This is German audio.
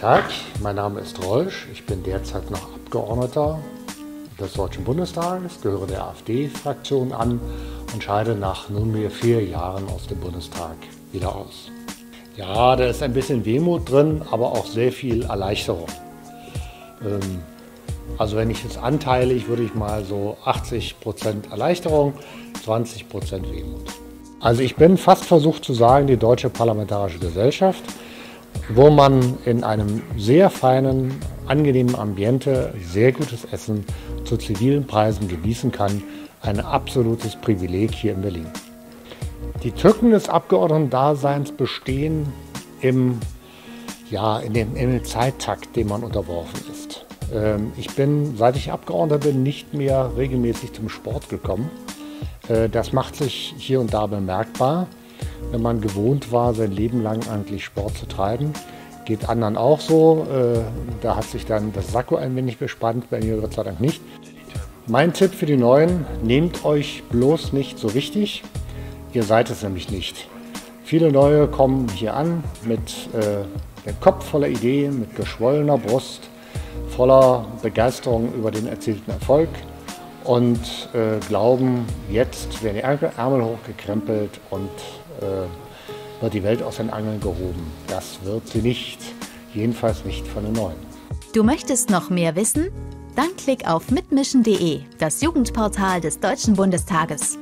Tag, mein Name ist Rolsch. Ich bin derzeit noch Abgeordneter des Deutschen Bundestages, gehöre der AfD-Fraktion an und scheide nach nunmehr vier Jahren aus dem Bundestag wieder aus. Ja, da ist ein bisschen Wehmut drin, aber auch sehr viel Erleichterung. Ähm, also wenn ich es anteilig, würde ich mal so 80% Erleichterung, 20% Wehmut. Also ich bin fast versucht zu sagen, die Deutsche Parlamentarische Gesellschaft, wo man in einem sehr feinen, angenehmen Ambiente sehr gutes Essen zu zivilen Preisen genießen kann, ein absolutes Privileg hier in Berlin. Die Tücken des Abgeordnetendaseins bestehen im, ja, in, dem, in dem Zeittakt, dem man unterworfen ist. Ähm, ich bin, seit ich Abgeordneter bin, nicht mehr regelmäßig zum Sport gekommen. Äh, das macht sich hier und da bemerkbar, wenn man gewohnt war, sein Leben lang eigentlich Sport zu treiben. Geht anderen auch so. Äh, da hat sich dann das Sakko ein wenig bespannt, bei mir Gott sei Dank nicht. Mein Tipp für die Neuen, nehmt euch bloß nicht so wichtig. Ihr seid es nämlich nicht. Viele Neue kommen hier an mit äh, dem Kopf voller Ideen, mit geschwollener Brust, voller Begeisterung über den erzielten Erfolg und äh, glauben, jetzt werden die Ärmel hochgekrempelt und äh, wird die Welt aus den Angeln gehoben. Das wird sie nicht, jedenfalls nicht von den Neuen. Du möchtest noch mehr wissen? Dann klick auf mitmischen.de, das Jugendportal des Deutschen Bundestages.